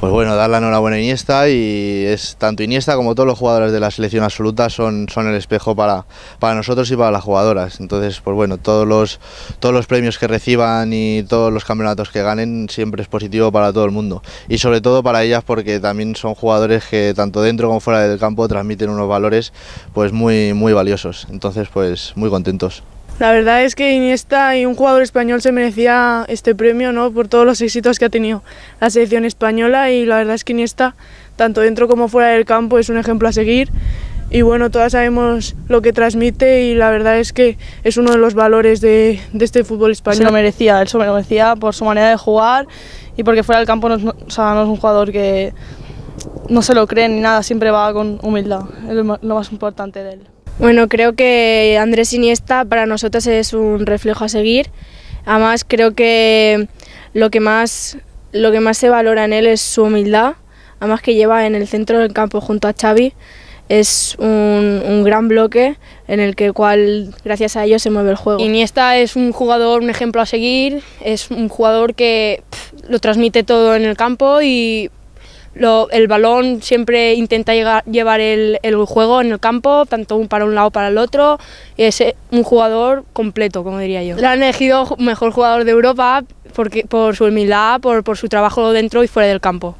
Pues bueno, dar la enhorabuena a Iniesta y es tanto Iniesta como todos los jugadores de la selección absoluta son, son el espejo para, para nosotros y para las jugadoras. Entonces, pues bueno, todos los, todos los premios que reciban y todos los campeonatos que ganen siempre es positivo para todo el mundo. Y sobre todo para ellas porque también son jugadores que tanto dentro como fuera del campo transmiten unos valores pues muy, muy valiosos. Entonces, pues muy contentos. La verdad es que Iniesta y un jugador español se merecía este premio ¿no? por todos los éxitos que ha tenido la selección española y la verdad es que Iniesta, tanto dentro como fuera del campo, es un ejemplo a seguir y bueno, todas sabemos lo que transmite y la verdad es que es uno de los valores de, de este fútbol español. Se lo merecía, él se lo merecía por su manera de jugar y porque fuera del campo no o sea, no es un jugador que no se lo cree ni nada, siempre va con humildad, es lo más importante de él. Bueno, creo que Andrés Iniesta para nosotros es un reflejo a seguir. Además, creo que lo que más, lo que más se valora en él es su humildad. Además que lleva en el centro del campo junto a Xavi. Es un, gran bloque en el que cual gracias a ello se mueve el juego. Iniesta es un jugador, un ejemplo a seguir. Es un jugador que lo transmite todo en el campo y lo, el balón siempre intenta llegar, llevar el, el, juego en el campo, tanto para un lado para el otro. Y es un jugador completo, como diría yo. Lo han elegido mejor jugador de Europa porque, por su humildad, por, por su trabajo dentro y fuera del campo.